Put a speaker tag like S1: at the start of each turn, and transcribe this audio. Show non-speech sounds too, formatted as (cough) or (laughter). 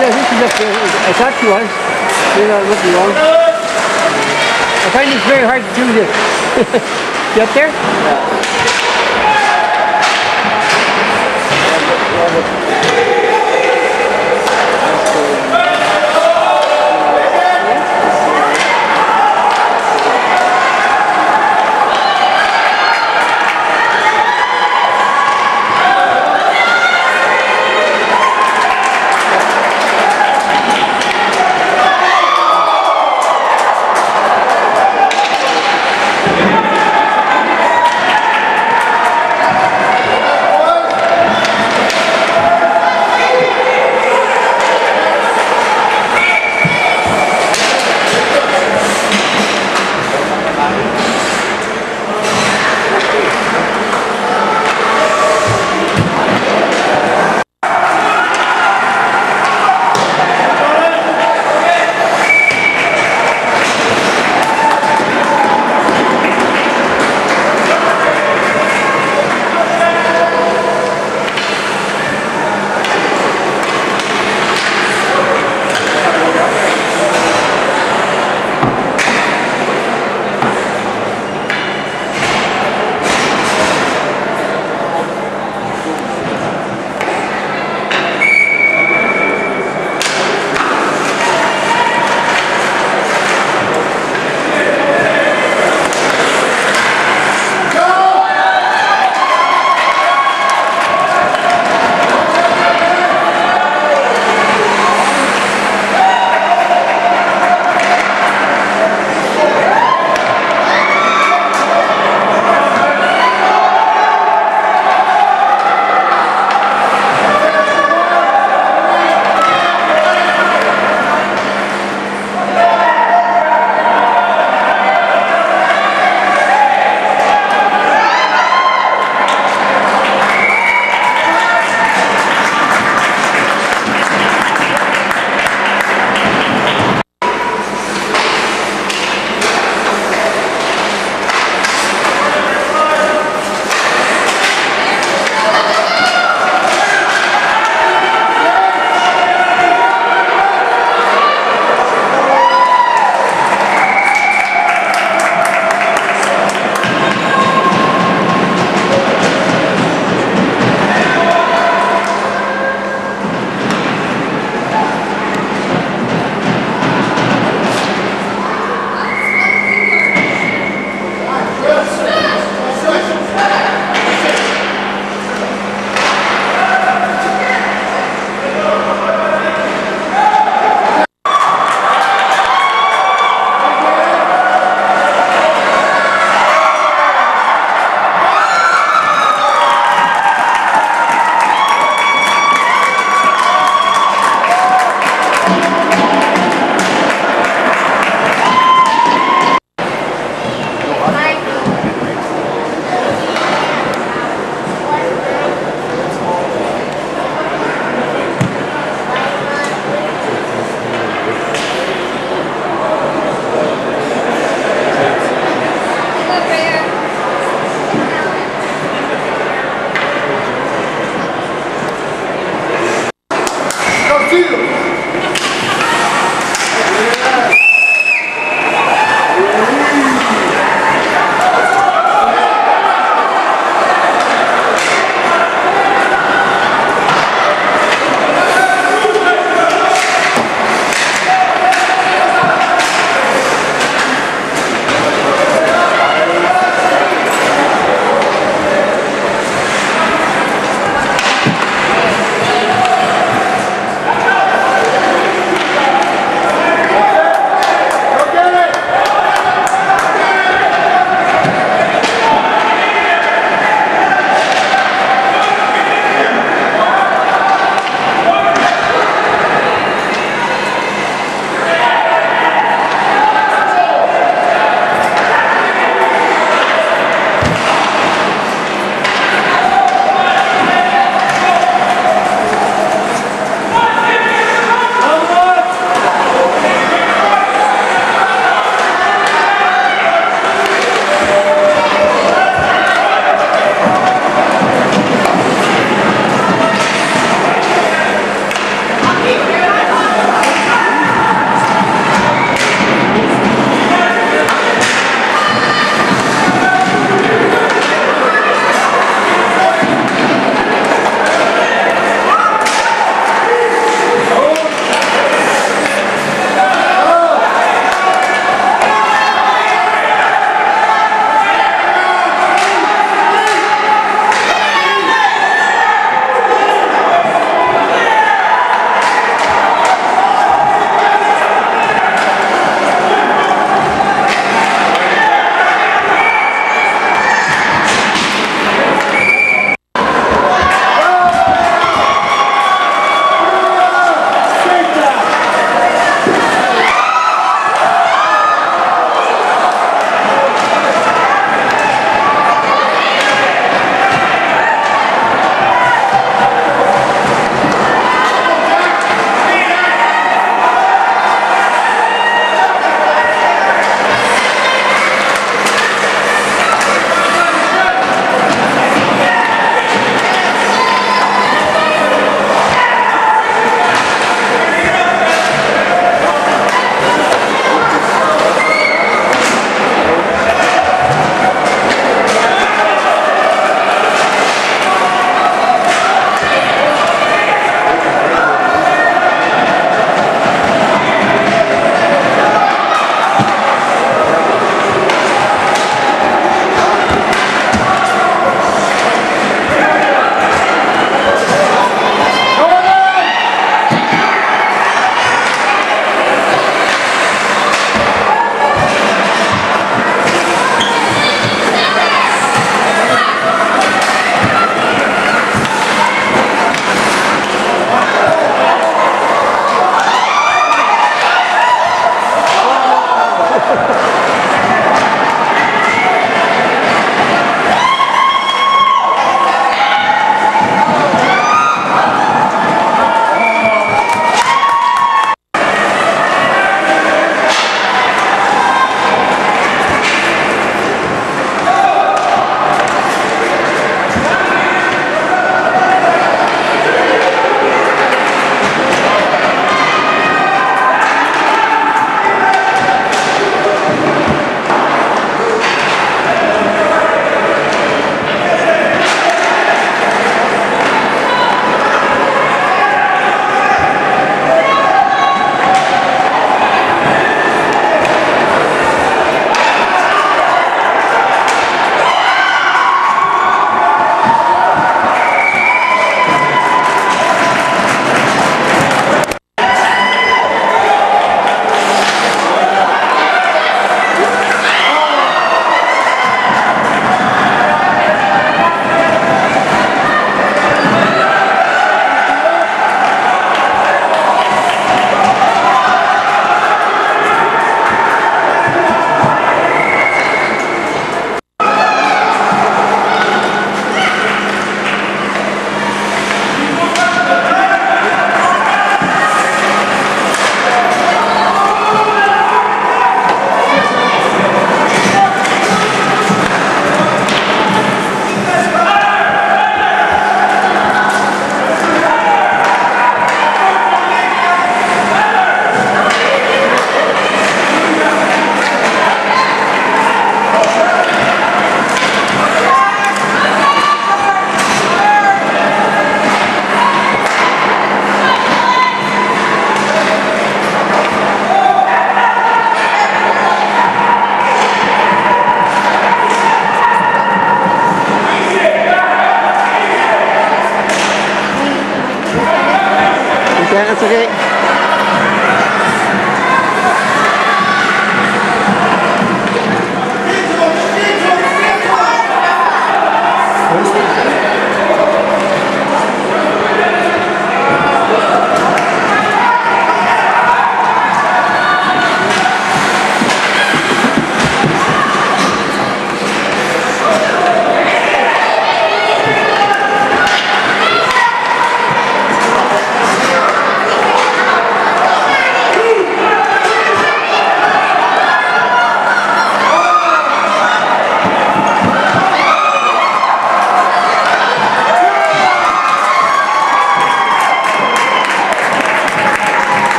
S1: Yeah, this is just a, a there. one. You know, was. Looking wrong. I find it's very hard to do this. (laughs) you up there? Yeah.